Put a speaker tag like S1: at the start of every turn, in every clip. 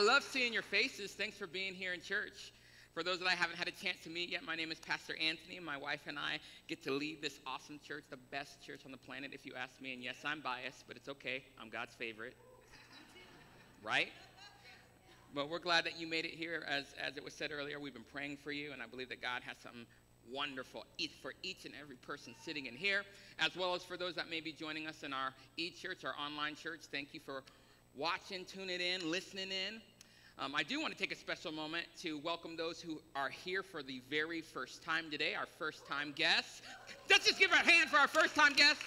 S1: I love seeing your faces. Thanks for being here in church. For those that I haven't had a chance to meet yet, my name is Pastor Anthony. My wife and I get to lead this awesome church, the best church on the planet, if you ask me. And yes, I'm biased, but it's okay. I'm God's favorite. Right? But we're glad that you made it here. As, as it was said earlier, we've been praying for you, and I believe that God has something wonderful for each and every person sitting in here, as well as for those that may be joining us in our e-church, our online church. Thank you for watching, tuning in, listening in. Um, I do want to take a special moment to welcome those who are here for the very first time today, our first time guests. Let's just give a hand for our first time guests.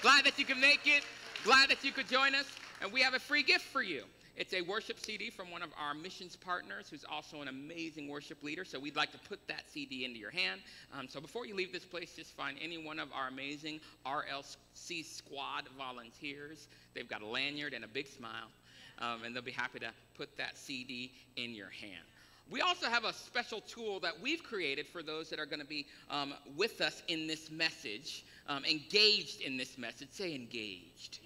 S1: Glad that you can make it. Glad that you could join us. And we have a free gift for you. It's a worship CD from one of our missions partners who's also an amazing worship leader. So we'd like to put that CD into your hand. Um, so before you leave this place, just find any one of our amazing RLC squad volunteers. They've got a lanyard and a big smile, um, and they'll be happy to put that CD in your hand. We also have a special tool that we've created for those that are going to be um, with us in this message, um, engaged in this message. Say engaged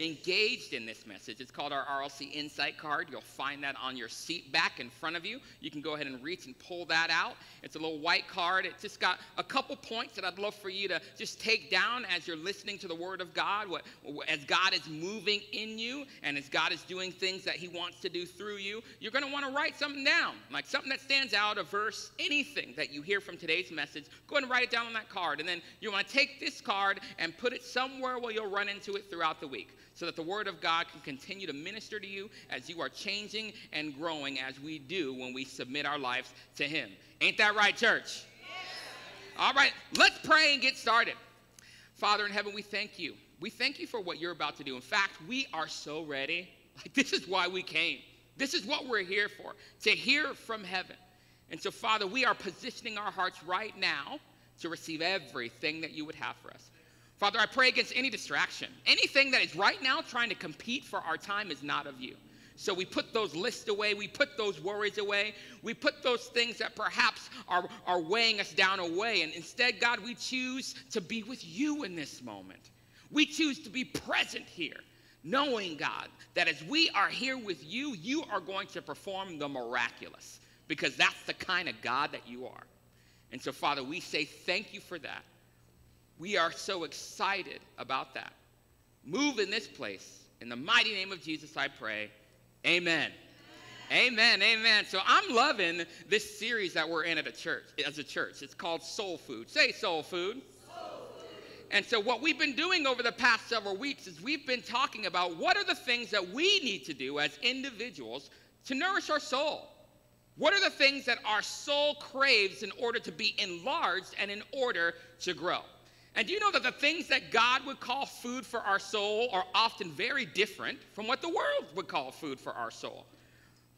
S1: engaged in this message. It's called our RLC Insight Card. You'll find that on your seat back in front of you. You can go ahead and reach and pull that out. It's a little white card. It's just got a couple points that I'd love for you to just take down as you're listening to the Word of God, what, as God is moving in you and as God is doing things that He wants to do through you. You're going to want to write something down, like something that stands out, a verse, anything that you hear from today's message. Go ahead and write it down on that card. And then you want to take this card and put it somewhere where you'll run into it throughout the week so that the Word of God can continue to minister to you as you are changing and growing as we do when we submit our lives to Him. Ain't that right, church? Yes. All right, let's pray and get started. Father in heaven, we thank you. We thank you for what you're about to do. In fact, we are so ready. Like, this is why we came. This is what we're here for, to hear from heaven. And so, Father, we are positioning our hearts right now to receive everything that you would have for us. Father, I pray against any distraction. Anything that is right now trying to compete for our time is not of you. So we put those lists away, we put those worries away, we put those things that perhaps are, are weighing us down away. And instead, God, we choose to be with you in this moment. We choose to be present here, knowing, God, that as we are here with you, you are going to perform the miraculous because that's the kind of God that you are. And so, Father, we say thank you for that. We are so excited about that. Move in this place. In the mighty name of Jesus, I pray. Amen. Amen. Amen. So I'm loving this series that we're in at a church, as a church. It's called Soul Food. Say soul food. Soul food. And so what we've been doing over the past several weeks is we've been talking about what are the things that we need to do as individuals to nourish our soul. What are the things that our soul craves in order to be enlarged and in order to grow? And do you know that the things that God would call food for our soul are often very different from what the world would call food for our soul?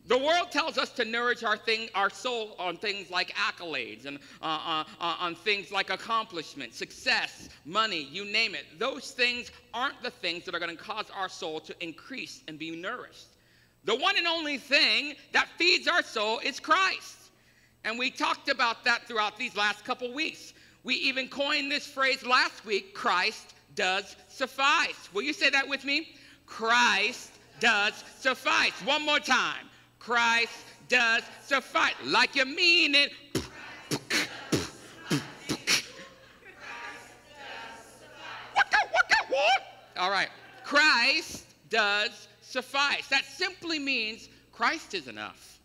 S1: The world tells us to nourish our thing, our soul on things like accolades and uh, uh, uh, on things like accomplishment, success, money, you name it. Those things aren't the things that are going to cause our soul to increase and be nourished. The one and only thing that feeds our soul is Christ. And we talked about that throughout these last couple weeks. We even coined this phrase last week Christ does suffice. Will you say that with me? Christ does suffice. One more time. Christ does suffice. Like you mean it. All right. Christ does suffice. That simply means Christ is enough.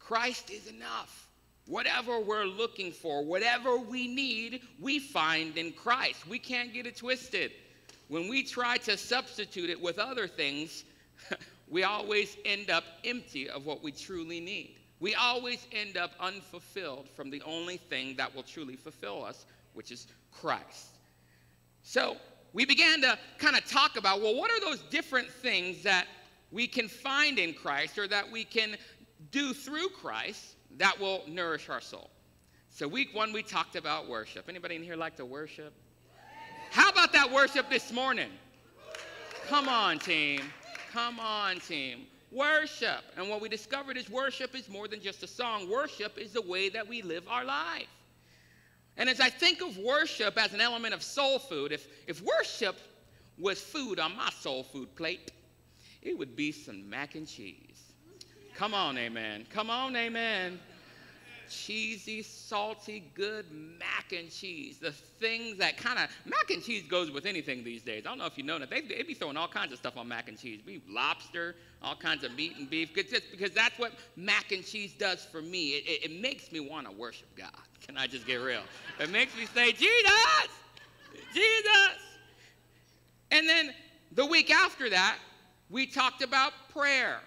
S1: Christ is enough. Whatever we're looking for, whatever we need, we find in Christ. We can't get it twisted. When we try to substitute it with other things, we always end up empty of what we truly need. We always end up unfulfilled from the only thing that will truly fulfill us, which is Christ. So we began to kind of talk about well, what are those different things that we can find in Christ or that we can do through Christ that will nourish our soul. So week one, we talked about worship. Anybody in here like to worship? How about that worship this morning? Come on, team. Come on, team. Worship. And what we discovered is worship is more than just a song. Worship is the way that we live our life. And as I think of worship as an element of soul food, if, if worship was food on my soul food plate, it would be some mac and cheese. Come on, amen. Come on, amen. Cheesy, salty, good mac and cheese. The things that kind of, mac and cheese goes with anything these days. I don't know if you know that. They, would be throwing all kinds of stuff on mac and cheese. Be lobster, all kinds of meat and beef. Just because that's what mac and cheese does for me. It, it, it makes me want to worship God. Can I just get real? It makes me say, Jesus! Jesus! And then the week after that, we talked about prayer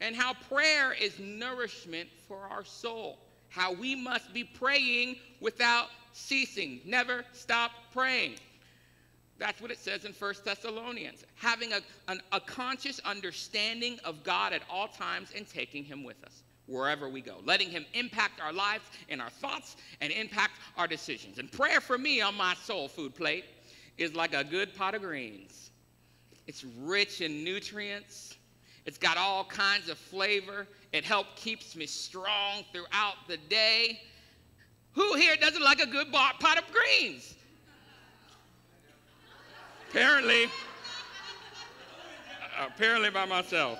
S1: and how prayer is nourishment for our soul. How we must be praying without ceasing. Never stop praying. That's what it says in 1 Thessalonians. Having a, an, a conscious understanding of God at all times and taking Him with us wherever we go, letting Him impact our lives and our thoughts and impact our decisions. And prayer for me on my soul food plate is like a good pot of greens. It's rich in nutrients, it's got all kinds of flavor. It helps keeps me strong throughout the day. Who here doesn't like a good pot of greens? Apparently, uh, apparently by myself.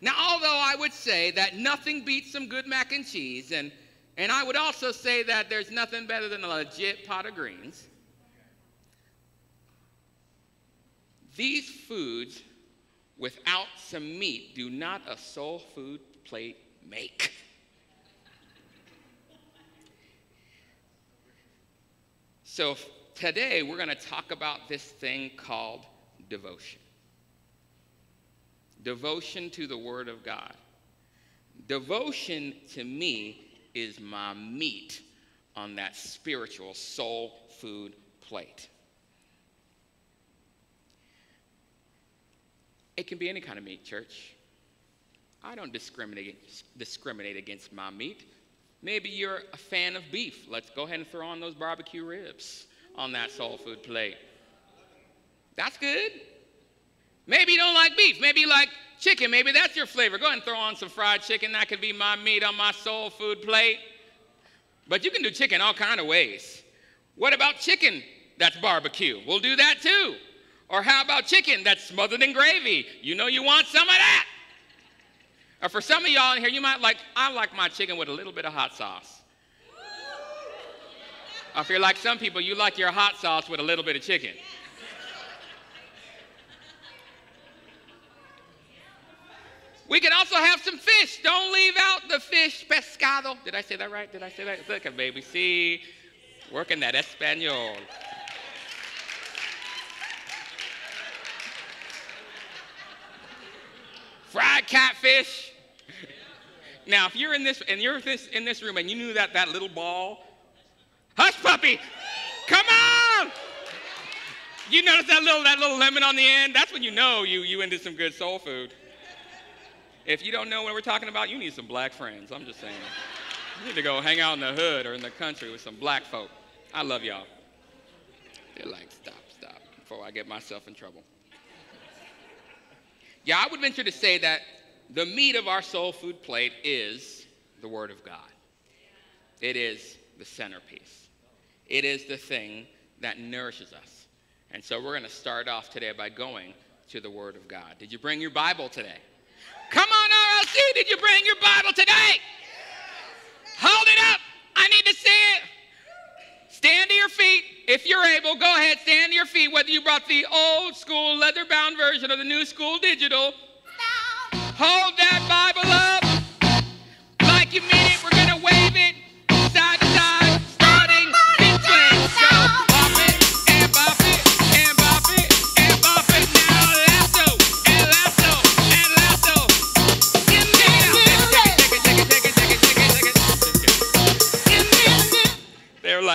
S1: Now, although I would say that nothing beats some good mac and cheese, and, and I would also say that there's nothing better than a legit pot of greens, these foods without some meat do not a soul food plate make. So today we're going to talk about this thing called devotion devotion to the Word of God. Devotion to me is my meat on that spiritual soul food plate. It can be any kind of meat, church. I don't discriminate, discriminate against my meat. Maybe you're a fan of beef. Let's go ahead and throw on those barbecue ribs on that soul food plate. That's good. Maybe you don't like beef. Maybe you like chicken. Maybe that's your flavor. Go ahead and throw on some fried chicken. That could be my meat on my soul food plate. But you can do chicken all kind of ways. What about chicken that's barbecue? We'll do that too. Or how about chicken that's smothered in gravy? You know you want some of that. Or for some of y'all in here, you might like, I like my chicken with a little bit of hot sauce. Or if you're like some people, you like your hot sauce with a little bit of chicken. We can also have some fish. Don't leave out the fish, pescado. Did I say that right? Did I say that? Look at baby. See, working that Espanol. Fried catfish. Now, if you're in this and you're this, in this room and you knew that that little ball, hush puppy, come on. You notice that little that little lemon on the end? That's when you know you you into some good soul food. If you don't know what we're talking about, you need some black friends. I'm just saying. You need to go hang out in the hood or in the country with some black folk. I love y'all. They're like, stop, stop, before I get myself in trouble. Yeah, I would venture to say that the meat of our soul food plate is the Word of God. It is the centerpiece. It is the thing that nourishes us. And so we're going to start off today by going to the Word of God. Did you bring your Bible today? Come on, RLC, did you bring your Bible today? Hold it up. I need to see it. Stand to your feet. If you're able, go ahead, stand to your feet, whether you brought the old school leather bound version or the new school digital. Hold that Bible up like you mean it.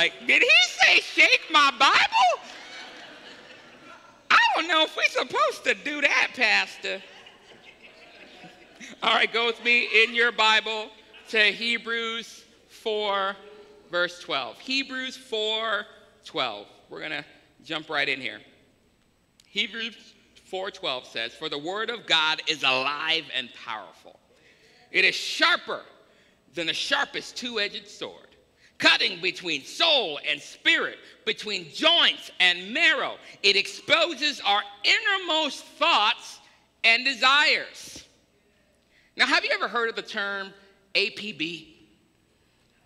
S1: Like, did he say shake my Bible? I don't know if we're supposed to do that, Pastor. All right, go with me in your Bible to Hebrews 4, verse 12. Hebrews 4, 12. We're going to jump right in here. Hebrews 4:12 says, "For the word of God is alive and powerful. It is sharper than the sharpest two-edged sword." Cutting between soul and spirit, between joints and marrow. It exposes our innermost thoughts and desires. Now, have you ever heard of the term APB?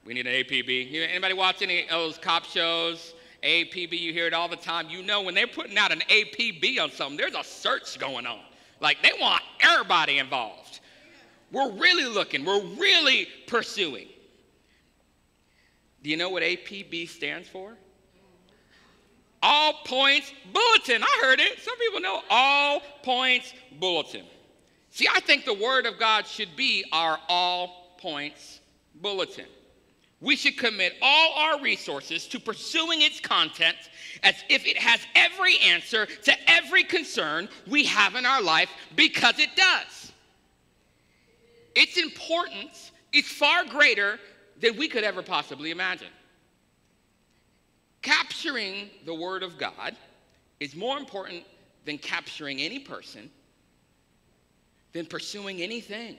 S1: We need an APB. Anybody watch any of those cop shows? APB, you hear it all the time. You know when they're putting out an APB on something, there's a search going on. Like they want everybody involved. We're really looking, we're really pursuing. Do you know what APB stands for? All Points Bulletin. I heard it. Some people know All Points Bulletin. See, I think the Word of God should be our All Points Bulletin. We should commit all our resources to pursuing its content as if it has every answer to every concern we have in our life because it does. Its importance is far greater than we could ever possibly imagine. Capturing the Word of God is more important than capturing any person, than pursuing anything.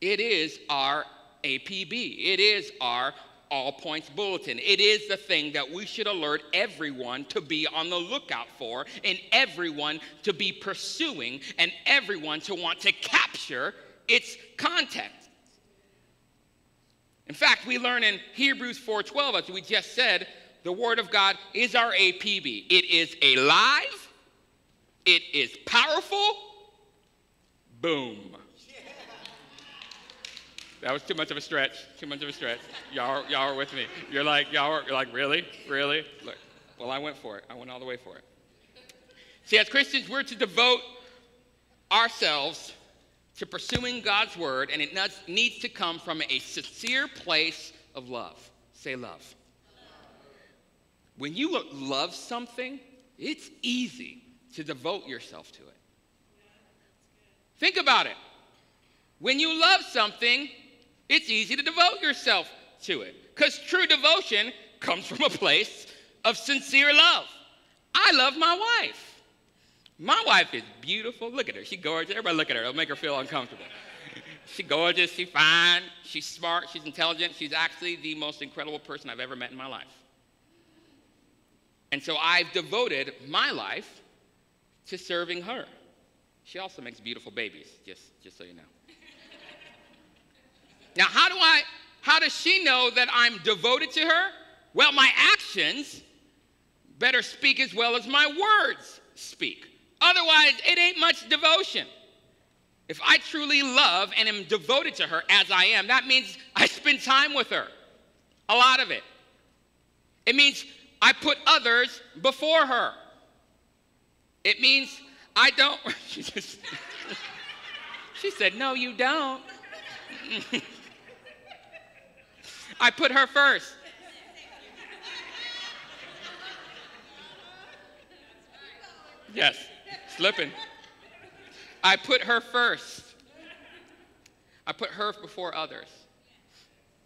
S1: It is our APB. It is our all points bulletin. It is the thing that we should alert everyone to be on the lookout for, and everyone to be pursuing, and everyone to want to capture its content. In fact, we learn in Hebrews 4:12, as we just said, the Word of God is our APB. It is alive, it is powerful. Boom. That was too much of a stretch. Too much of a stretch. Y'all, y'all are with me. You're like, y'all are you're like, really? Really? Look, well, I went for it. I went all the way for it. See, as Christians, we're to devote ourselves to pursuing God's word, and it needs to come from a sincere place of love. Say love. When you love something, it's easy to devote yourself to it. Think about it. When you love something, it's easy to devote yourself to it because true devotion comes from a place of sincere love. I love my wife. My wife is beautiful. Look at her. She's gorgeous. Everybody look at her. It'll make her feel uncomfortable. She's gorgeous. She's fine. She's smart. She's intelligent. She's actually the most incredible person I've ever met in my life. And so I've devoted my life to serving her. She also makes beautiful babies, just, just so you know. Now, how do I, how does she know that I'm devoted to her? Well, my actions better speak as well as my words speak. Otherwise, it ain't much devotion. If I truly love and am devoted to her as I am, that means I spend time with her. A lot of it. It means I put others before her. It means I don't. she, just, she said, No, you don't. I put her first. Yes, slipping. I put her first. I put her before others.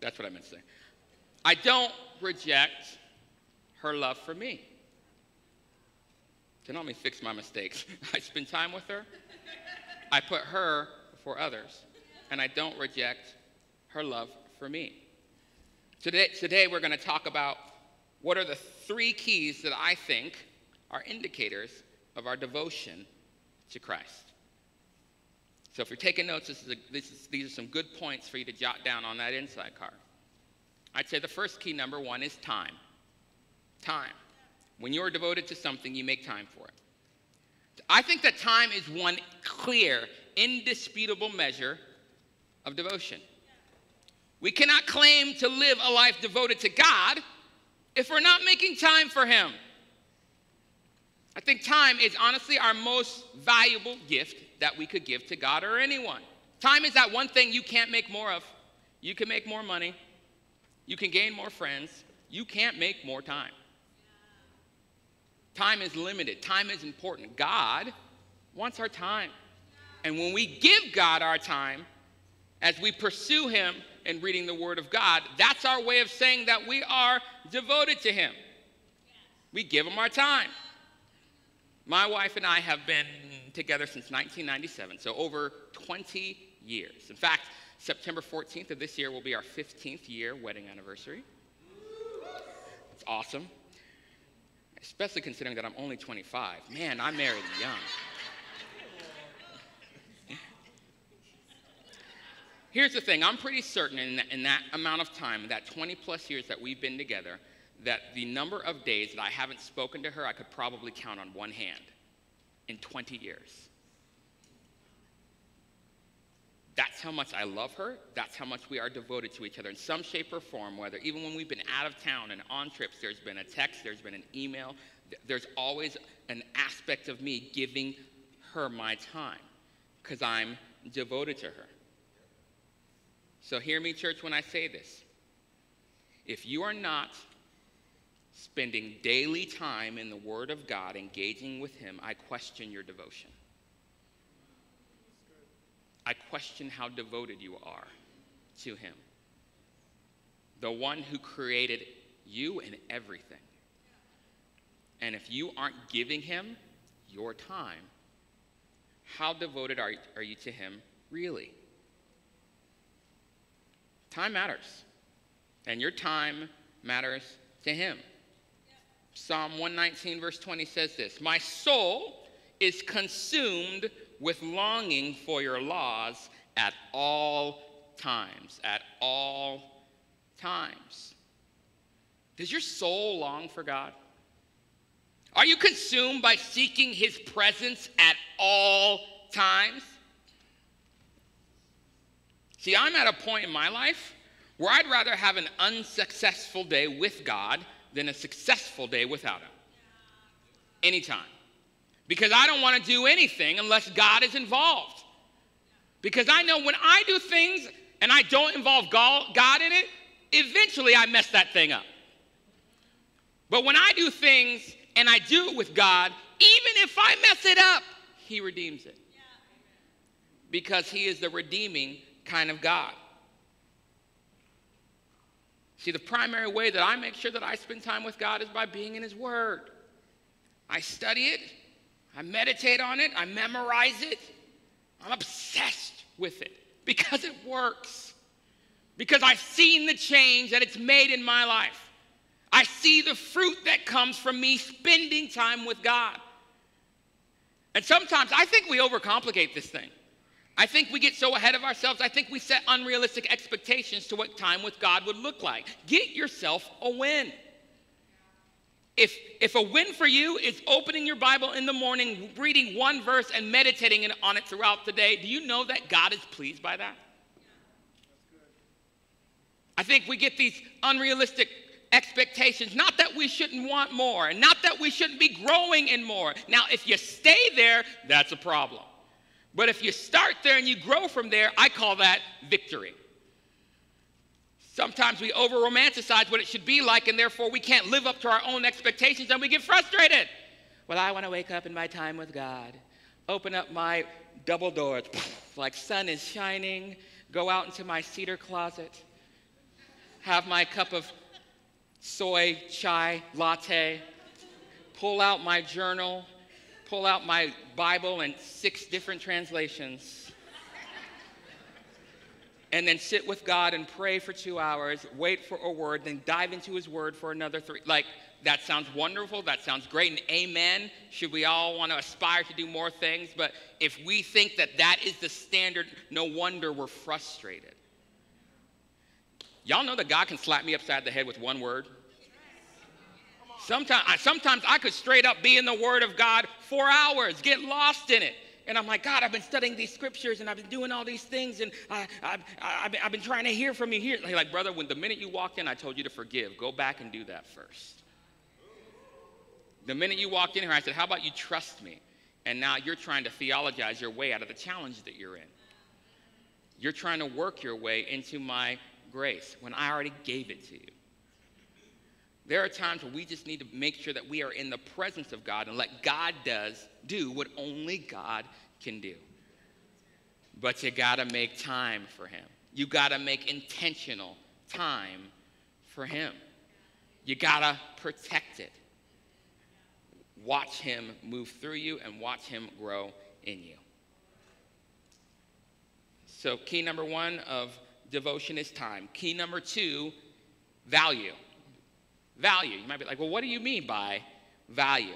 S1: That's what I meant to say. I don't reject her love for me. To help me fix my mistakes, I spend time with her. I put her before others. And I don't reject her love for me. Today, today we're going to talk about what are the three keys that I think are indicators of our devotion to Christ. So if you're taking notes, this is a, this is, these are some good points for you to jot down on that Insight card. I'd say the first key, number one, is time. Time. When you're devoted to something, you make time for it. I think that time is one clear, indisputable measure of devotion. We cannot claim to live a life devoted to God if we're not making time for Him. I think time is honestly our most valuable gift that we could give to God or anyone. Time is that one thing you can't make more of. You can make more money, you can gain more friends, you can't make more time. Time is limited, time is important. God wants our time. And when we give God our time, as we pursue Him and reading the Word of God, that's our way of saying that we are devoted to Him. We give Him our time. My wife and I have been together since 1997, so over 20 years. In fact, September 14th of this year will be our 15th year wedding anniversary. It's awesome. Especially considering that I'm only 25. Man, I married young. Here's the thing I'm pretty certain in that, in that amount of time, that 20 plus years that we've been together, that the number of days that I haven't spoken to her, I could probably count on one hand in 20 years. That's how much I love her. That's how much we are devoted to each other in some shape or form, whether even when we've been out of town and on trips, there's been a text, there's been an email, there's always an aspect of me giving her my time because I'm devoted to her. So, hear me, church, when I say this. If you are not spending daily time in the Word of God, engaging with Him, I question your devotion. I question how devoted you are to Him. The one who created you and everything. And if you aren't giving Him your time, how devoted are, are you to Him really? Time matters. And your time matters to him. Psalm 119, verse 20 says this My soul is consumed with longing for your laws at all times. At all times. Does your soul long for God? Are you consumed by seeking his presence at all times? See, I'm at a point in my life where I'd rather have an unsuccessful day with God than a successful day without Him. Anytime. Because I don't want to do anything unless God is involved. Because I know when I do things and I don't involve God in it, eventually I mess that thing up. But when I do things and I do it with God, even if I mess it up, He redeems it. Because He is the redeeming kind of God. See, the primary way that I make sure that I spend time with God is by being in His Word. I study it, I meditate on it, I memorize it. I'm obsessed with it because it works. Because I've seen the change that it's made in my life. I see the fruit that comes from me spending time with God. And sometimes I think we overcomplicate this thing. I think we get so ahead of ourselves. I think we set unrealistic expectations to what time with God would look like. Get yourself a win. If, if a win for you is opening your Bible in the morning, reading one verse, and meditating on it throughout the day, do you know that God is pleased by that? I think we get these unrealistic expectations. Not that we shouldn't want more, and not that we shouldn't be growing in more. Now, if you stay there, that's a problem. But if you start there and you grow from there, I call that victory. Sometimes we over romanticize what it should be like, and therefore we can't live up to our own expectations and we get frustrated. Well, I want to wake up in my time with God, open up my double doors, like sun is shining, go out into my cedar closet, have my cup of soy chai latte, pull out my journal, pull out my Bible and six different translations and then sit with God and pray for two hours, wait for a word, then dive into his word for another three. Like, that sounds wonderful. That sounds great. And amen. Should we all want to aspire to do more things? But if we think that that is the standard, no wonder we're frustrated. Y'all know that God can slap me upside the head with one word? Sometimes, I, sometimes I could straight up be in the Word of God for hours, get lost in it. And I'm like, God, I've been studying these scriptures and I've been doing all these things and I, I, I, I've, been, trying to hear from you here. Like, brother, when the minute you walked in, I told you to forgive. Go back and do that first. The minute you walked in here, I said, How about you trust me? And now you're trying to theologize your way out of the challenge that you're in. You're trying to work your way into my grace when I already gave it to you. There are times where we just need to make sure that we are in the presence of God and let God does do what only God can do. But you got to make time for him. You got to make intentional time for him. You got to protect it. Watch him move through you and watch him grow in you. So, key number one of devotion is time. Key number two, value. Value. You might be like, well, what do you mean by value?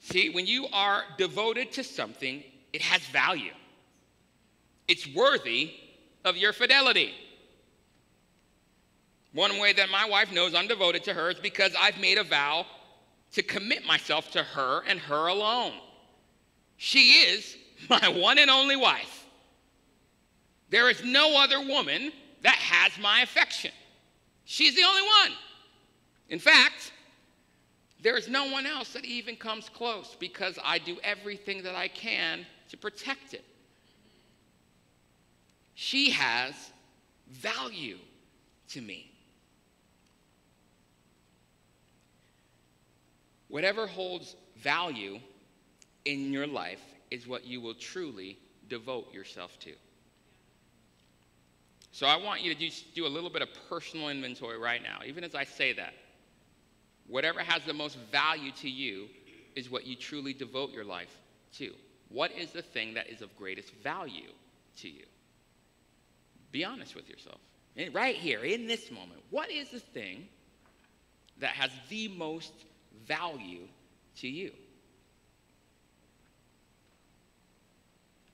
S1: See, when you are devoted to something, it has value. It's worthy of your fidelity. One way that my wife knows I'm devoted to her is because I've made a vow to commit myself to her and her alone. She is my one and only wife. There is no other woman that has my affection. She's the only one. In fact, there is no one else that even comes close because I do everything that I can to protect it. She has value to me. Whatever holds value in your life is what you will truly devote yourself to. So I want you to just do a little bit of personal inventory right now, even as I say that. Whatever has the most value to you is what you truly devote your life to. What is the thing that is of greatest value to you? Be honest with yourself. right here, in this moment, what is the thing that has the most value to you?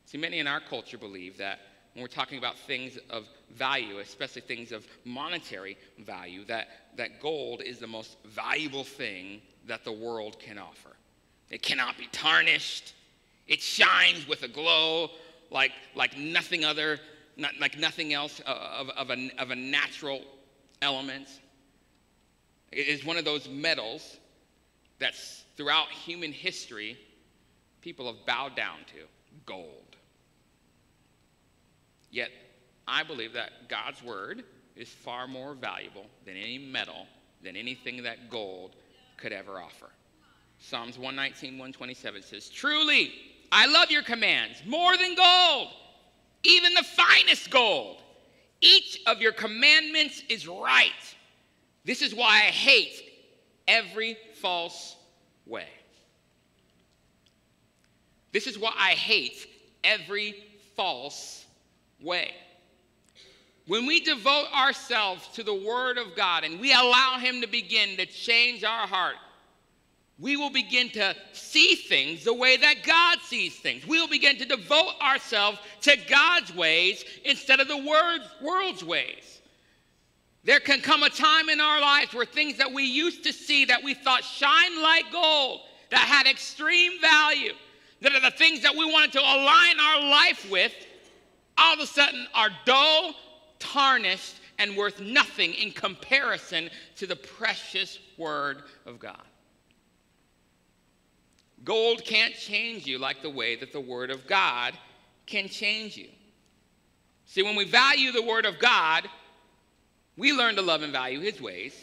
S1: See, many in our culture believe that when we're talking about things of value, especially things of monetary value, that, that gold is the most valuable thing that the world can offer. It cannot be tarnished. It shines with a glow like, like nothing other, not, like nothing else uh, of, of, a, of a natural element. It is one of those metals that's throughout human history people have bowed down to gold. Yet, I believe that God's word is far more valuable than any metal, than anything that gold could ever offer. Psalms 119, 127 says, Truly, I love your commands more than gold, even the finest gold. Each of your commandments is right. This is why I hate every false way. This is why I hate every false way. When we devote ourselves to the Word of God and we allow Him to begin to change our heart, we will begin to see things the way that God sees things. We will begin to devote ourselves to God's ways instead of the world's, ways. There can come a time in our lives where things that we used to see that we thought shine like gold, that had extreme value, that are the things that we wanted to align our life with, all of a sudden are dull, tarnished, and worth nothing in comparison to the precious Word of God. Gold can't change you like the way that the Word of God can change you. See, when we value the Word of God, we learn to love and value His ways.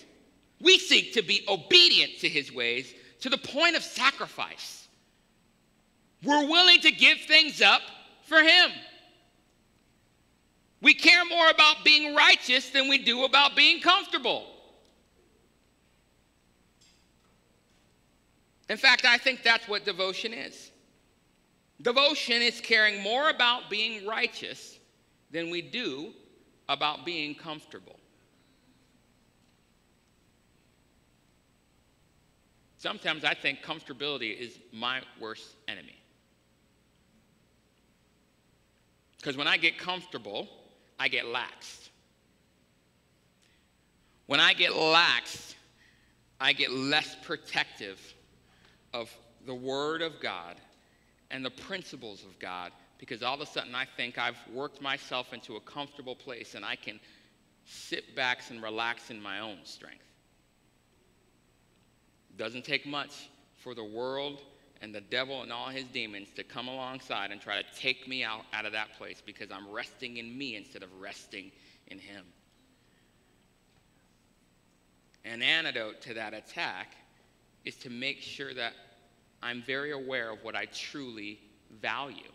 S1: We seek to be obedient to His ways to the point of sacrifice. We're willing to give things up for Him. We care more about being righteous than we do about being comfortable. In fact, I think that's what devotion is. Devotion is caring more about being righteous than we do about being comfortable. Sometimes I think comfortability is my worst enemy. Because when I get comfortable, I get laxed. When I get laxed, I get less protective of the Word of God and the principles of God because all of a sudden I think I've worked myself into a comfortable place and I can sit back and relax in my own strength. Doesn't take much for the world and the devil and all his demons to come alongside and try to take me out, out of that place because I'm resting in me instead of resting in him. An antidote to that attack is to make sure that I'm very aware of what I truly value.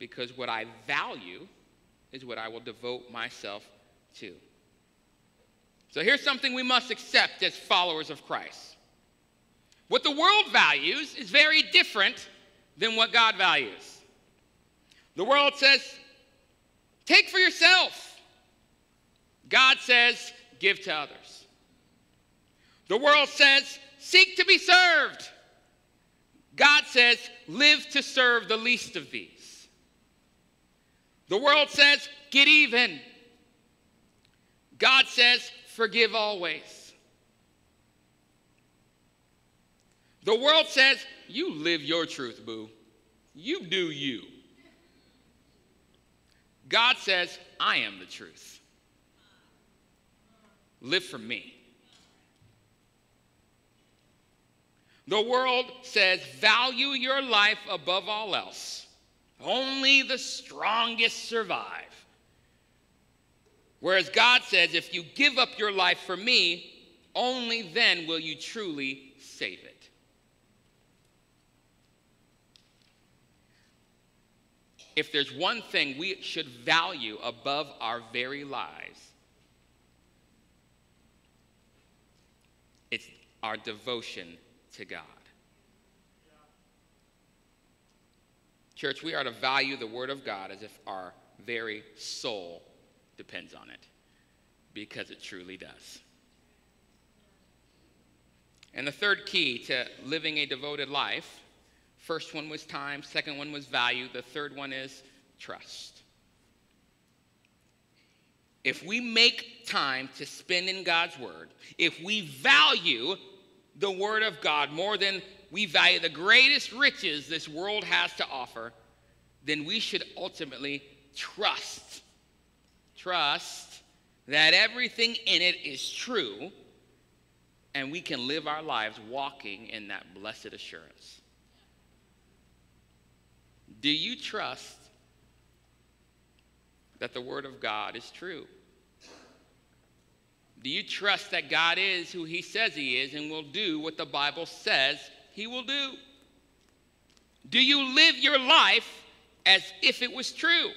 S1: Because what I value is what I will devote myself to. So here's something we must accept as followers of Christ what the world values is very different than what God values. The world says take for yourself. God says, give to others. The world says, seek to be served. God says, live to serve the least of these. The world says, get even. God says, forgive always. The world says, you live your truth, boo. You do you. God says, I am the truth. Live for me. The world says, value your life above all else. Only the strongest survive. Whereas God says, if you give up your life for me, only then will you truly save it. If there's one thing we should value above our very lives, it's our devotion to God. Church, we are to value the Word of God as if our very soul depends on it, because it truly does. And the third key to living a devoted life first one was time, second one was value, the third one is trust. If we make time to spend in God's Word, if we value the Word of God more than we value the greatest riches this world has to offer, then we should ultimately trust. Trust that everything in it is true and we can live our lives walking in that blessed assurance. Do you trust that the Word of God is true? Do you trust that God is who He says He is and will do what the Bible says He will do? Do you live your life as if it was true?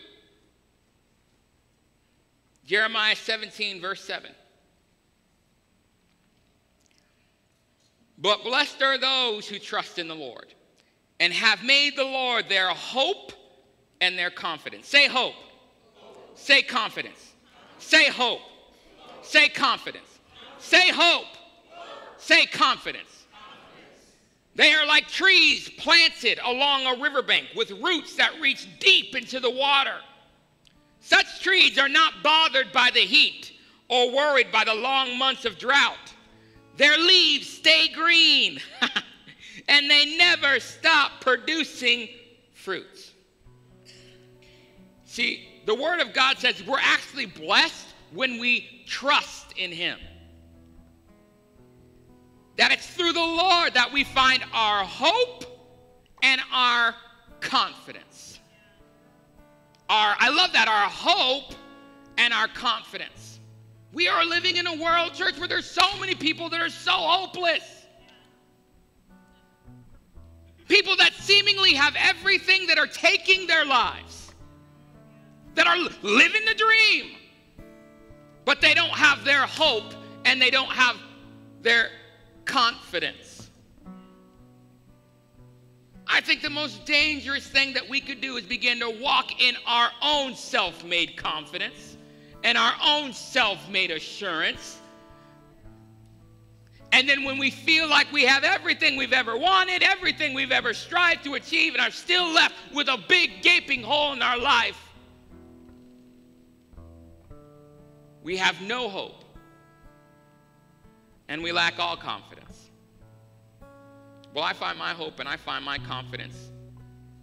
S1: Jeremiah 17, verse 7. But blessed are those who trust in the Lord and have made the Lord their hope and their confidence. Say hope. hope. Say confidence. confidence. Say hope. hope. Say confidence. confidence. Say hope. hope. Say confidence. They are like trees planted along a riverbank with roots that reach deep into the water. Such trees are not bothered by the heat or worried by the long months of drought. Their leaves stay green and they never stop producing fruits. See, the Word of God says we're actually blessed when we trust in Him. That it's through the Lord that we find our hope and our confidence. Our, I love that, our hope and our confidence. We are living in a world, church, where there's so many people that are so hopeless. People that seemingly have everything that are taking their lives, that are living the dream, but they don't have their hope and they don't have their confidence. I think the most dangerous thing that we could do is begin to walk in our own self made confidence and our own self made assurance and then when we feel like we have everything we've ever wanted, everything we've ever strived to achieve, and are still left with a big gaping hole in our life, we have no hope. And we lack all confidence. Well, I find my hope and I find my confidence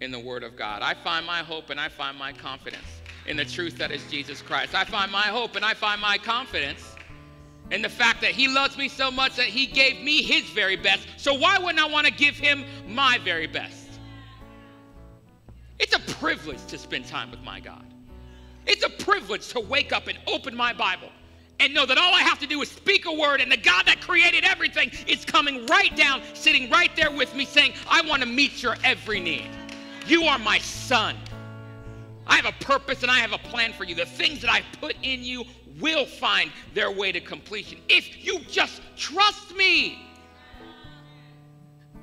S1: in the Word of God. I find my hope and I find my confidence in the truth that is Jesus Christ. I find my hope and I find my confidence and the fact that he loves me so much that he gave me his very best. So why wouldn't I want to give him my very best? It's a privilege to spend time with my God. It's a privilege to wake up and open my Bible and know that all I have to do is speak a word, and the God that created everything is coming right down, sitting right there with me, saying, I want to meet your every need. You are my son. I have a purpose and I have a plan for you. The things that I put in you will find their way to completion if you just trust me.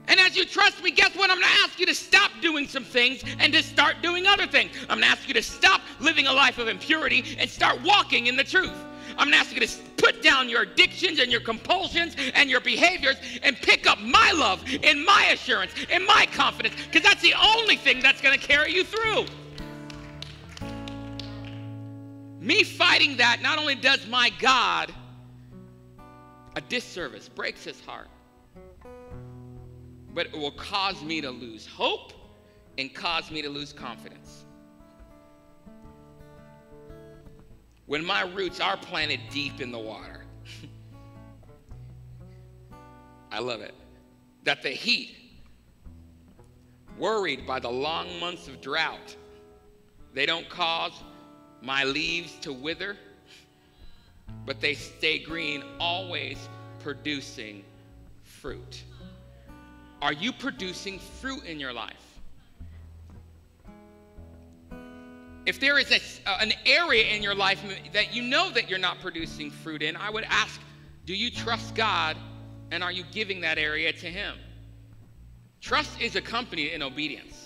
S1: And as you trust me, guess what? I'm going to ask you to stop doing some things and to start doing other things. I'm going to ask you to stop living a life of impurity and start walking in the truth. I'm going to ask you to put down your addictions and your compulsions and your behaviors and pick up my love and my assurance and my confidence because that's the only thing that's going to carry you through. Me fighting that not only does my God a disservice, breaks his heart, but it will cause me to lose hope and cause me to lose confidence. When my roots are planted deep in the water, I love it. That the heat, worried by the long months of drought, they don't cause my leaves to wither, but they stay green, always producing fruit. Are you producing fruit in your life? If there is a, uh, an area in your life that you know that you're not producing fruit in, I would ask, do you trust God and are you giving that area to Him? Trust is accompanied in obedience.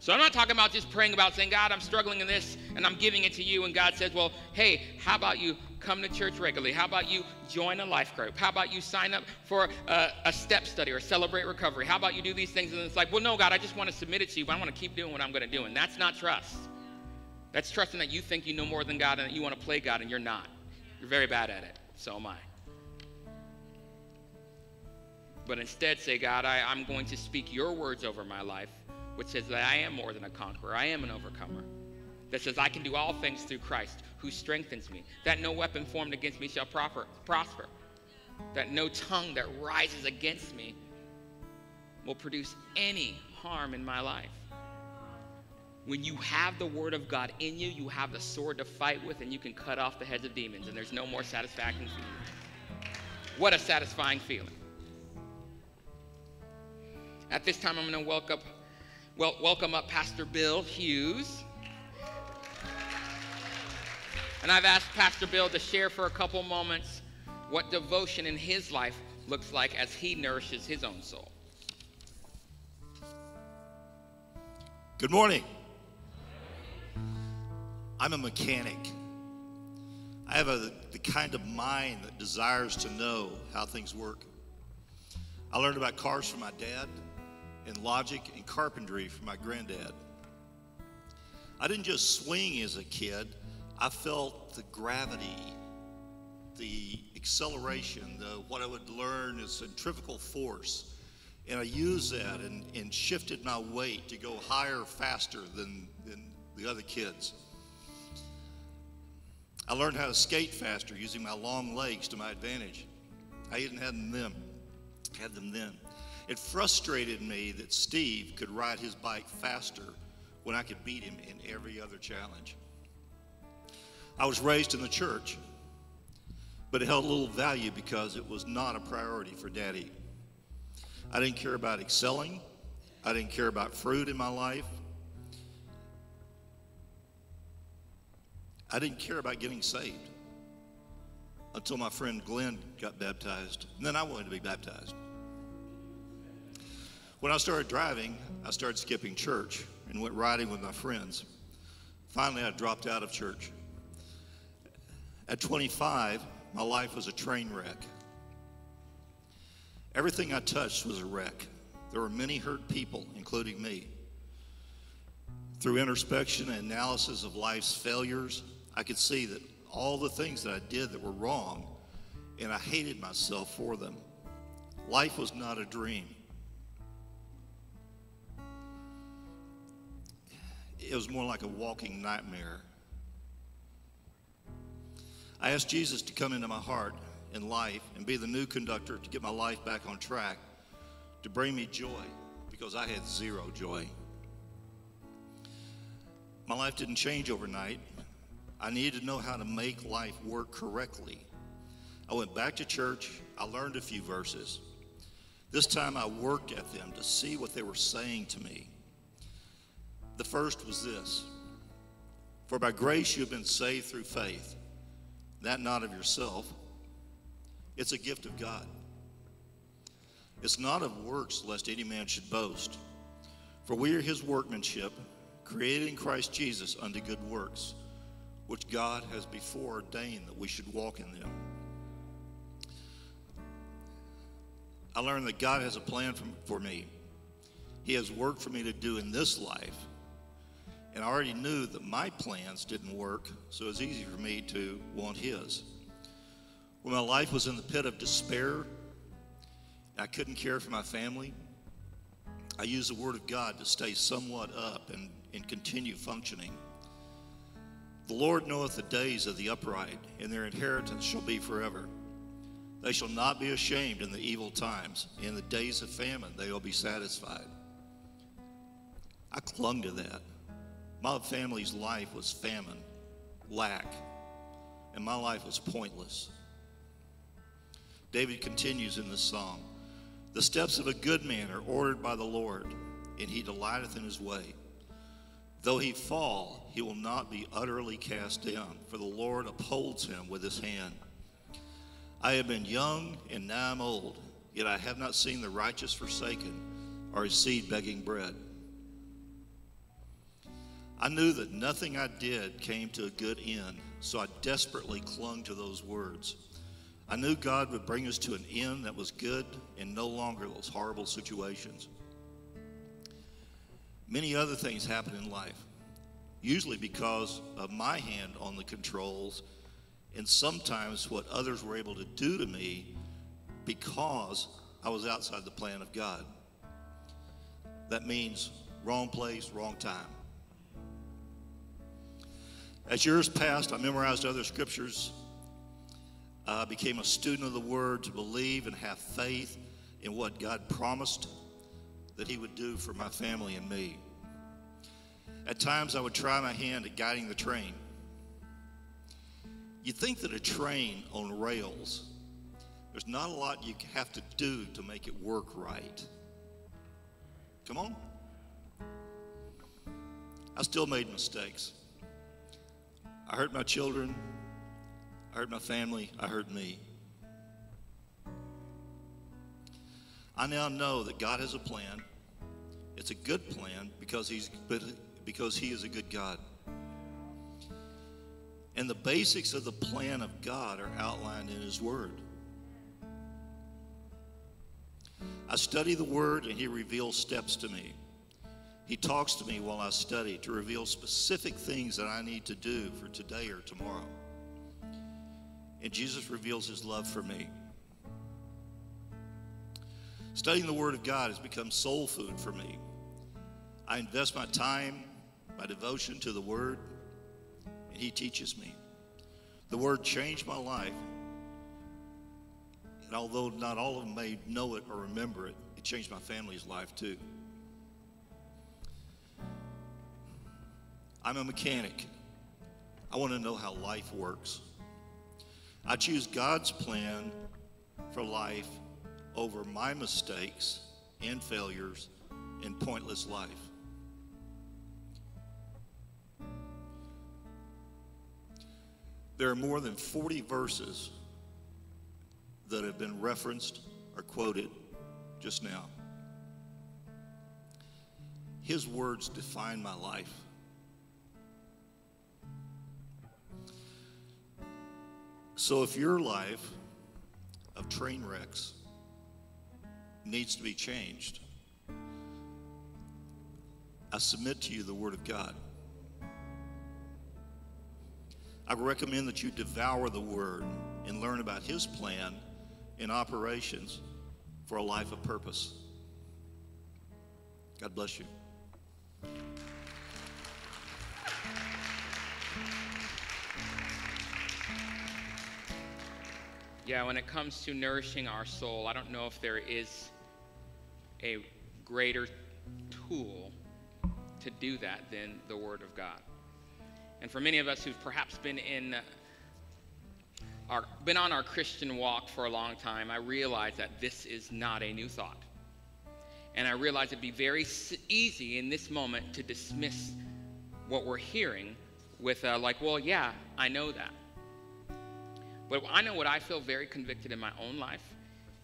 S1: So I'm not talking about just praying about saying, God, I'm struggling in this and I'm giving it to you. And God says, well, hey, how about you come to church regularly? How about you join a life group? How about you sign up for a, a, step study or celebrate recovery? How about you do these things? And it's like, well, no, God, I just want to submit it to you, but I want to keep doing what I'm going to do. And that's not trust. That's trusting that you think you know more than God and that you want to play God, and you're not. You're very bad at it. So am I. But instead, say, God, I, I'm going to speak your words over my life which says that I am more than a conqueror, I am an overcomer. That says, I can do all things through Christ who strengthens me. That no weapon formed against me shall proper, prosper. That no tongue that rises against me will produce any harm in my life. When you have the word of God in you, you have the sword to fight with, and you can cut off the heads of demons, and there's no more satisfaction for you. What a satisfying feeling. At this time, I'm going to welcome well, welcome up Pastor Bill Hughes. And I've asked Pastor Bill to share for a couple moments what devotion in his life looks like as he nourishes his own soul.
S2: Good morning. I'm a mechanic. I have a, the kind of mind that desires to know how things work. I learned about cars from my dad in logic and carpentry from my granddad. I didn't just swing as a kid, I felt the gravity, the acceleration, the, what I would learn is centrifugal force. And I used that and, and shifted my weight to go higher faster than, than the other kids. I learned how to skate faster using my long legs to my advantage. I didn't have them, had them then. It frustrated me that Steve could ride his bike faster when I could beat him in every other challenge. I was raised in the church, but it held little value because it was not a priority for Daddy. I didn't care about excelling, I didn't care about fruit in my life. I didn't care about getting saved until my friend Glenn got baptized. And then I wanted to be baptized. When I started driving, I started skipping church and went riding with my friends. Finally, I dropped out of church. At 25, my life was a train wreck. Everything I touched was a wreck. There were many hurt people, including me. Through introspection and analysis of life's failures, I could see that all the things that I did that were wrong, and I hated myself for them. Life was not a dream. It was more like a walking nightmare. I asked Jesus to come into my heart and life and be the new conductor to get my life back on track, to bring me joy, because I had zero joy. My life didn't change overnight. I needed to know how to make life work correctly. I went back to church. I learned a few verses. This time I worked at them to see what they were saying to me. The first was this For by grace you have been saved through faith, that not of yourself. It's a gift of God. It's not of works, lest any man should boast. For we are his workmanship, created in Christ Jesus unto good works, which God has before ordained that we should walk in them. I learned that God has a plan for, me. He has work for me to do in this life. And I already knew that my plans didn't work, so it was easy for me to want His. When my life was in the pit of despair, I couldn't care for my family, I used the Word of God to stay somewhat up and, and continue functioning. The Lord knoweth the days of the upright, and their inheritance shall be forever. They shall not be ashamed in the evil times. In the days of famine, they will be satisfied. I clung to that. My family's life was famine, lack, and my life was pointless. David continues in this song The steps of a good man are ordered by the Lord, and he delighteth in his way. Though he fall, he will not be utterly cast down, for the Lord upholds him with his hand. I have been young, and now I'm old, yet I have not seen the righteous forsaken, or his seed begging bread. I knew that nothing I did came to a good end, so I desperately clung to those words. I knew God would bring us to an end that was good and no longer those horrible situations. Many other things happen in life, usually because of my hand on the controls and sometimes what others were able to do to me because I was outside the plan of God. That means wrong place, wrong time. As years passed, I memorized other scriptures. I became a student of the Word to believe and have faith in what God promised that He would do for my family and me. At times, I would try my hand at guiding the train. You think that a train on rails, there's not a lot you have to do to make it work right. Come on. I still made mistakes. I hurt my children. I hurt my family. I hurt me. I now know that God has a plan. It's a good plan because he's because he is a good God. And the basics of the plan of God are outlined in his word. I study the word and he reveals steps to me. He talks to me while I study to reveal specific things that I need to do for today or tomorrow. And Jesus reveals his love for me. Studying the Word of God has become soul food for me. I invest my time, my devotion to the Word, and He teaches me. The Word changed my life. And although not all of them may know it or remember it, it changed my family's life too. I'm a mechanic. I want to know how life works. I choose God's plan for life over my mistakes and failures and pointless life. There are more than 40 verses that have been referenced or quoted just now. His words define my life. So if your life of train wrecks needs to be changed, I submit to you the Word of God. I recommend that you devour the Word and learn about His plan and operations for a life of purpose. God bless you.
S1: Yeah, when it comes to nourishing our soul, I don't know if there is a greater tool to do that than the Word of God. And for many of us who've perhaps been in our, been on our Christian walk for a long time, I realize that this is not a new thought. And I realize it'd be very easy in this moment to dismiss what we're hearing with, like, well, yeah, I know that. But I know what I feel very convicted in my own life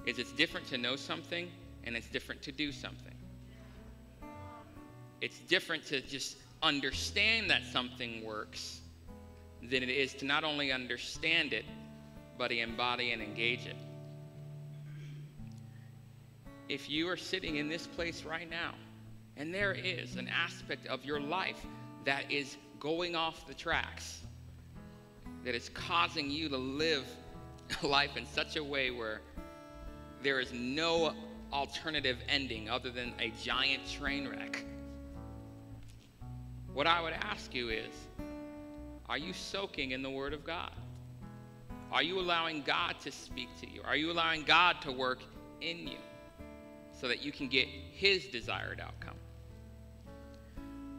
S1: is it's different to know something and it's different to do something. It's different to just understand that something works than it is to not only understand it, but embody and engage it. If you are sitting in this place right now, and there is an aspect of your life that is going off the tracks, that is causing you to live life in such a way where there is no alternative ending other than a giant train wreck. What I would ask you is are you soaking in the Word of God? Are you allowing God to speak to you? Are you allowing God to work in you so that you can get His desired outcome?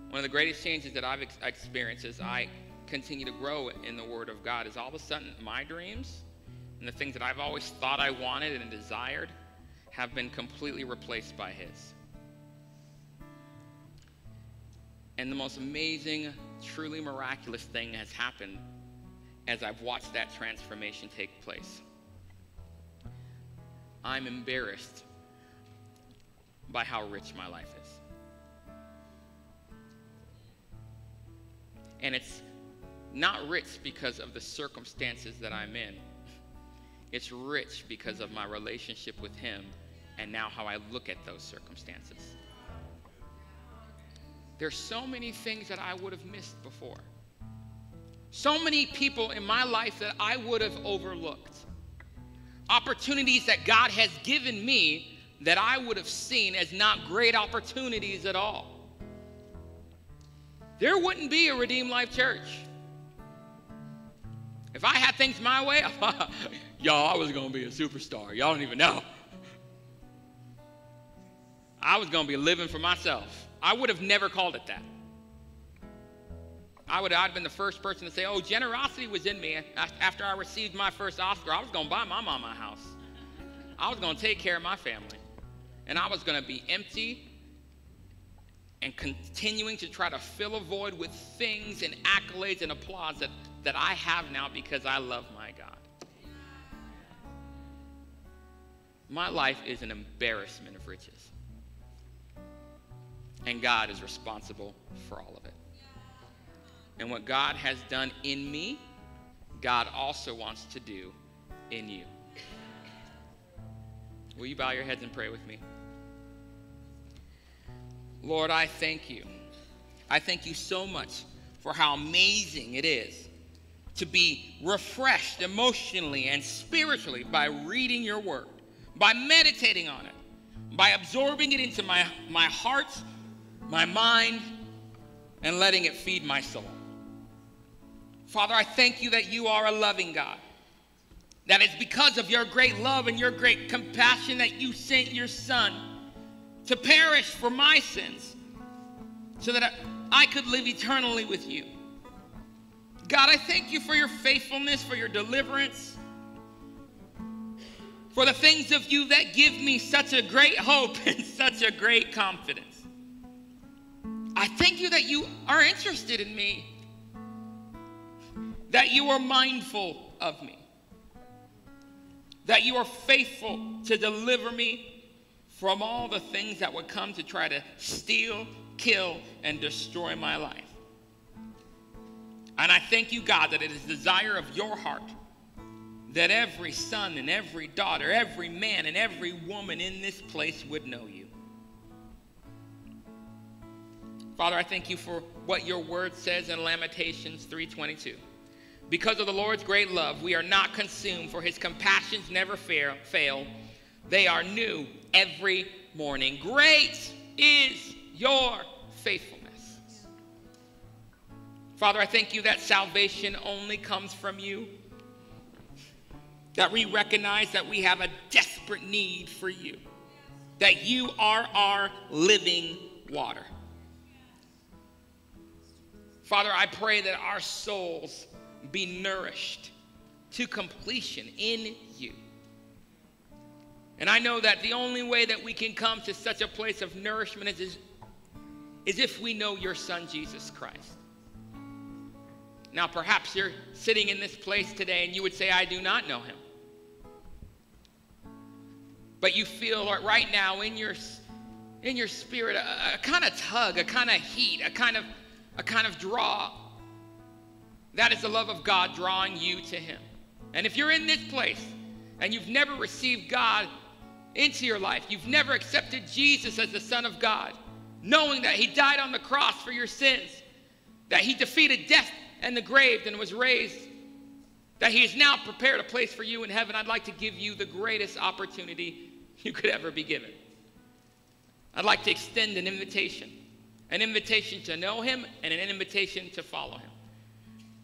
S1: One of the greatest changes that I've ex- experienced is I continue to grow in the Word of God is all of a sudden my dreams and the things that I've always thought I wanted and desired have been completely replaced by His. And the most amazing, truly miraculous thing has happened as I've watched that transformation take place. I'm embarrassed by how rich my life is. And it's not rich because of the circumstances that I'm in. It's rich because of my relationship with Him and now how I look at those circumstances. There's so many things that I would have missed before. So many people in my life that I would have overlooked. Opportunities that God has given me that I would have seen as not great opportunities at all. There wouldn't be a Redeemed Life Church. If I had things my way, y'all, I was going to be a superstar. Y'all don't even know. I was going to be living for myself. I would have never called it that. I would have been the first person to say, oh, generosity was in me. After I received my first Oscar, I was going to buy my mama a house. I was going to take care of my family. And I was going to be empty and continuing to try to fill a void with things and accolades and applause that, that I have now because I love my God. My life is an embarrassment of riches. And God is responsible for all of it. And what God has done in me, God also wants to do in you. Will you bow your heads and pray with me? Lord, I thank you. I thank you so much for how amazing it is to be refreshed emotionally and spiritually by reading your word, by meditating on it, by absorbing it into my, my heart, my mind, and letting it feed my soul. Father, I thank you that you are a loving God. That it's because of your great love and your great compassion that you sent your Son to perish for my sins so that I could live eternally with you. God, I thank you for your faithfulness, for your deliverance, for the things of you that give me such a great hope and such a great confidence. I thank you that you are interested in me, that you are mindful of me, that you are faithful to deliver me from all the things that would come to try to steal, kill, and destroy my life. And I thank you, God, that it is the desire of your heart that every son and every daughter, every man and every woman in this place would know you. Father, I thank you for what your word says in Lamentations 3:22. Because of the Lord's great love, we are not consumed, for his compassions never fail. They are new every morning. Great is your faithfulness. Father, I thank you that salvation only comes from you. That we recognize that we have a desperate need for you. That you are our living water. Father, I pray that our souls be nourished to completion in you. And I know that the only way that we can come to such a place of nourishment is, is if we know your Son, Jesus Christ. Now, perhaps you're sitting in this place today and you would say, I do not know him. but you feel right now in your in your spirit a, a kind of tug, a kind of heat, a kind of a kind of draw. That is the love of God drawing you to Him. And if you're in this place and you've never received God into your life, you've never accepted Jesus as the Son of God, knowing that He died on the cross for your sins, that He defeated death and the grave and was raised, that He has now prepared a place for you in heaven, I'd like to give you the greatest opportunity you could ever be given. I'd like to extend an invitation an invitation to know Him and an invitation to follow Him.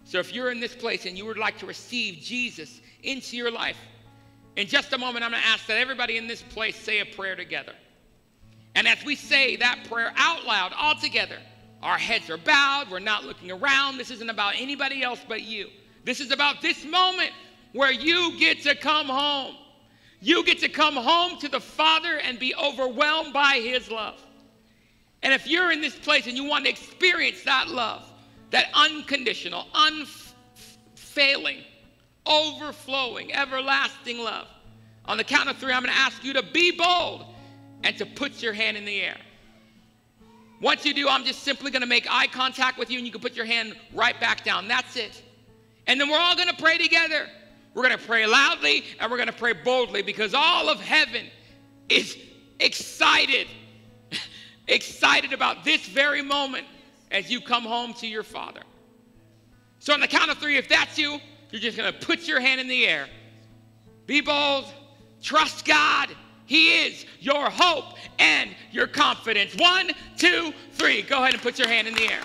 S1: So if you're in this place and you would like to receive Jesus into your life, in just a moment, I'm going to ask that everybody in this place say a prayer together. And as we say that prayer out loud, all together, our heads are bowed, we're not looking around. This isn't about anybody else but you. This is about this moment where you get to come home. You get to come home to the Father and be overwhelmed by His love. And if you're in this place and you want to experience that love, that unconditional, unfailing, overflowing, everlasting love, on the count of three, I'm going to ask you to be bold and to put your hand in the air. Once you do, I'm just simply going to make eye contact with you and you can put your hand right back down. That's it. And then we're all going to pray together. We're going to pray loudly and we're going to pray boldly because all of heaven is excited excited about this very moment as you come home to your Father. So, on the count of three, if that's you, you're just going to put your hand in the air. Be bold, trust God. He is your hope and your confidence. One, two, three. Go ahead and put your hand in the air.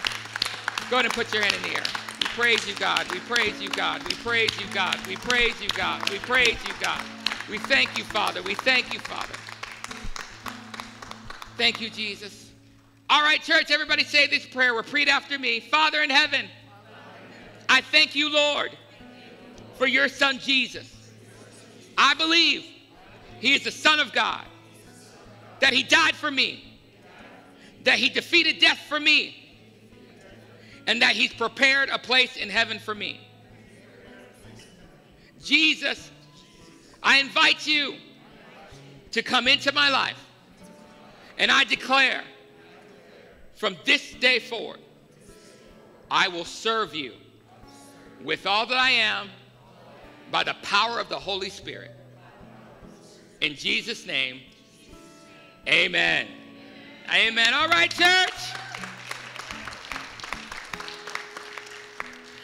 S1: Go ahead and put your hand in the air. We praise you, God. We praise you, God. We praise you, God. We praise you, God. We praise you, God. We thank you, Father. We thank you, Father. Thank you, Jesus. All right, church, everybody say this prayer. Repeat after me. Father in heaven, I thank you, Lord, for your son Jesus. I believe he is the Son of God, that he died for me, that he defeated death for me, and that he's prepared a place in heaven for me. Jesus, I invite you to come into my life and I declare from this day forward, I will serve you with all that I am by the power of the Holy Spirit. In Jesus' name, amen. Amen. All right, church.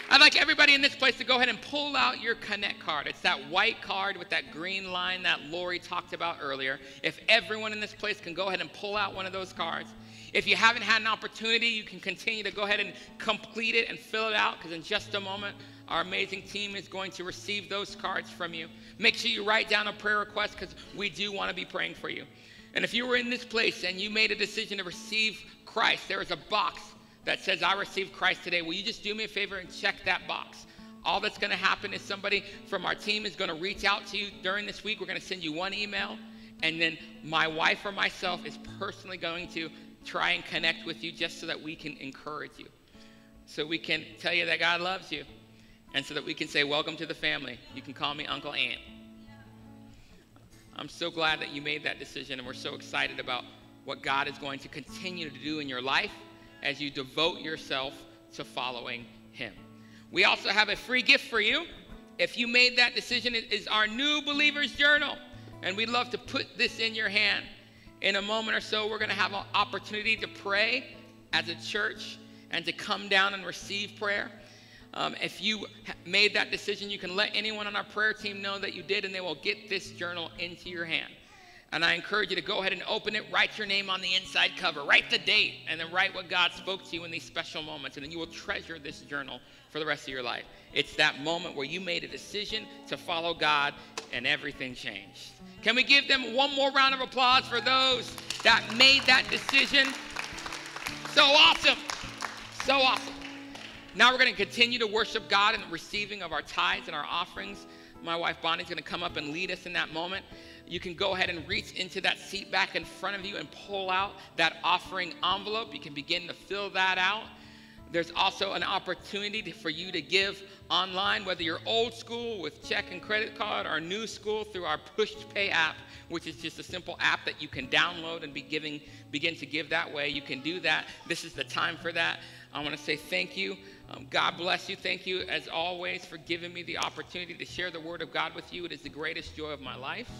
S1: I'd like everybody in this place to go ahead and pull out your Connect card. It's that white card with that green line that Lori talked about earlier. If everyone in this place can go ahead and pull out one of those cards. If you haven't had an opportunity, you can continue to go ahead and complete it and fill it out because in just a moment, our amazing team is going to receive those cards from you. Make sure you write down a prayer request because we do want to be praying for you. And if you were in this place and you made a decision to receive Christ, there is a box that says, I received Christ today, will you just do me a favor and check that box? All that's going to happen is somebody from our team is going to reach out to you during this week. We're going to send you one email, and then my wife or myself is personally going to try and connect with you just so that we can encourage you. So we can tell you that God loves you, and so that we can say, Welcome to the family. You can call me Uncle Ant. I'm so glad that you made that decision, and we're so excited about what God is going to continue to do in your life as you devote yourself to following Him. We also have a free gift for you. If you made that decision, it is our new believer's journal. And we'd love to put this in your hand. In a moment or so, we're going to have an opportunity to pray as a church and to come down and receive prayer. Um, if you made that decision, you can let anyone on our prayer team know that you did, and they will get this journal into your hand. And I encourage you to go ahead and open it, write your name on the inside cover, write the date, and then write what God spoke to you in these special moments. And then you will treasure this journal for the rest of your life. It's that moment where you made a decision to follow God and everything changed. Can we give them one more round of applause for those that made that decision? So awesome. So awesome. Now we're going to continue to worship God in the receiving of our tithes and our offerings. My wife Bonnie's going to come up and lead us in that moment you can go ahead and reach into that seat back in front of you and pull out that offering envelope. You can begin to fill that out. There's also an opportunity to, for you to give online, whether you're old school with check and credit card or new school through our Push to Pay app, which is just a simple app that you can download and be giving, begin to give that way. You can do that. This is the time for that. I want to say thank you. Um, God bless you. Thank you, as always, for giving me the opportunity to share the Word of God with you. It is the greatest joy of my life.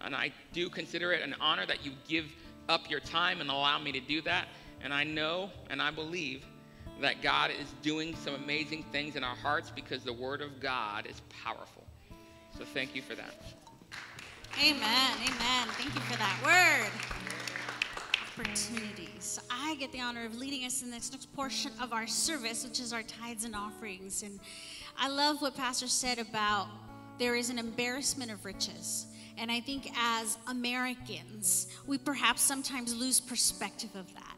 S1: And I do consider it an honor that you give up your time and allow me to do that. And I know and I believe that God is doing some amazing things in our hearts because the Word of God is powerful. So thank you for that.
S3: Amen. Amen. Thank you for that word. Opportunities. I get the honor of leading us in this next portion of our service, which is our tithes and offerings. And I love what Pastor said about there is an embarrassment of riches. And I think as Americans, we perhaps sometimes lose perspective of that.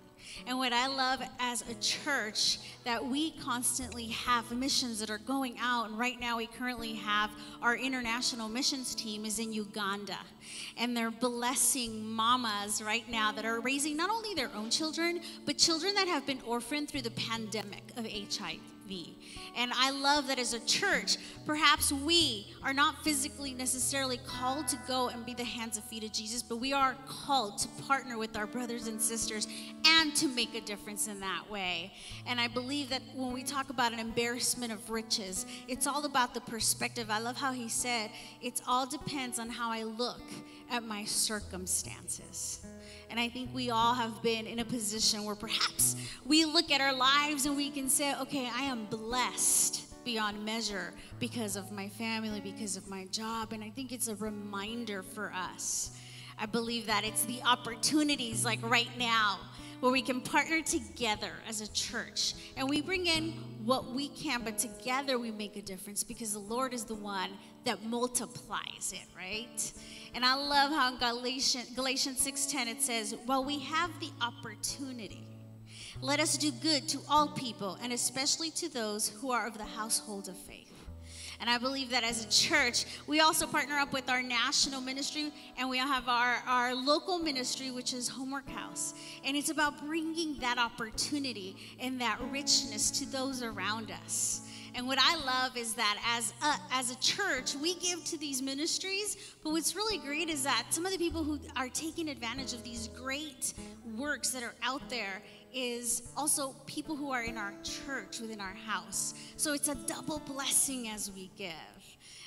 S3: And what I love as a church that we constantly have missions that are going out. And right now we currently have our international missions team is in Uganda. And they're blessing mamas right now that are raising not only their own children, but children that have been orphaned through the pandemic of HIV. And I love that as a church, perhaps we are not physically necessarily called to go and be the hands and feet of Jesus, but we are called to partner with our brothers and sisters and to make a difference in that way. And I believe that when we talk about an embarrassment of riches, it's all about the perspective. I love how he said, it all depends on how I look at my circumstances. And I think we all have been in a position where perhaps we look at our lives and we can say, okay, I am blessed beyond measure because of my family, because of my job. And I think it's a reminder for us. I believe that it's the opportunities like right now where we can partner together as a church and we bring in what we can, but together we make a difference because the Lord is the one that multiplies it, right? And I love how in Galatians, Galatians 6:10 it says, "While we have the opportunity, let us do good to all people, and especially to those who are of the household of faith." And I believe that as a church, we also partner up with our national ministry and we have our, our local ministry, which is Homework House. And it's about bringing that opportunity and that richness to those around us. And what I love is that as a, as a church, we give to these ministries, but what's really great is that some of the people who are taking advantage of these great works that are out there is also people who are in our church within our house. So it's a double blessing as we give.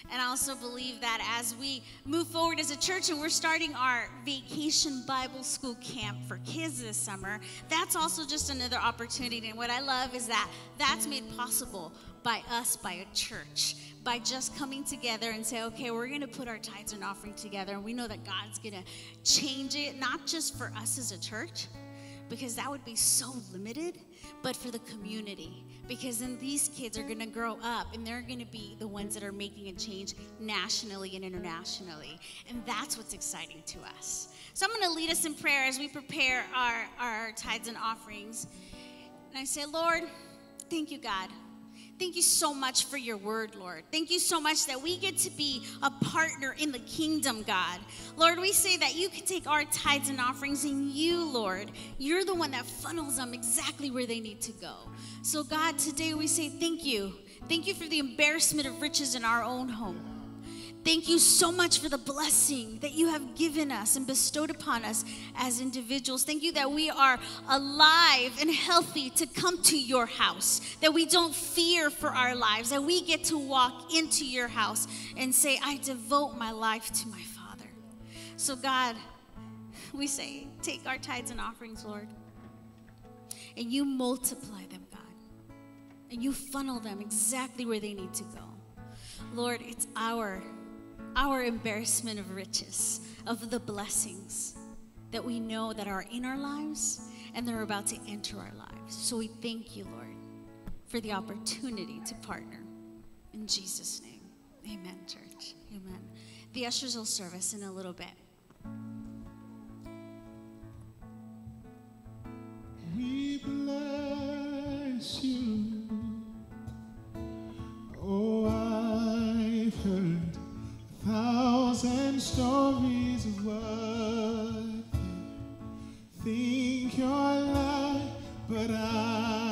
S3: And I also believe that as we move forward as a church and we're starting our vacation Bible school camp for kids this summer, that's also just another opportunity. And what I love is that that's made possible by us, by a church, by just coming together and say, okay, we're going to put our tithes and offering together. And we know that God's going to change it, not just for us as a church, because that would be so limited, but for the community. Because then these kids are going to grow up and they're going to be the ones that are making a change nationally and internationally. And that's what's exciting to us. So I'm going to lead us in prayer as we prepare our, our tithes and offerings. And I say, Lord, thank you, God. Thank you so much for your word, Lord. Thank you so much that we get to be a partner in the kingdom, God. Lord, we say that you can take our tithes and offerings, and you, Lord, you're the one that funnels them exactly where they need to go. So, God, today we say thank you. Thank you for the embarrassment of riches in our own home. Thank you so much for the blessing that you have given us and bestowed upon us as individuals. Thank you that we are alive and healthy to come to your house, that we don't fear for our lives, that we get to walk into your house and say, I devote my life to my Father. So, God, we say, take our tithes and offerings, Lord, and you multiply them, God, and you funnel them exactly where they need to go. Lord, it's our our embarrassment of riches, of the blessings that we know that are in our lives and they're about to enter our lives. So we thank you, Lord, for the opportunity to partner. In Jesus' name, amen, church. Amen. The ushers will serve us in a little bit.
S4: We bless you, oh, I heard thousand stories of what you think you're but I.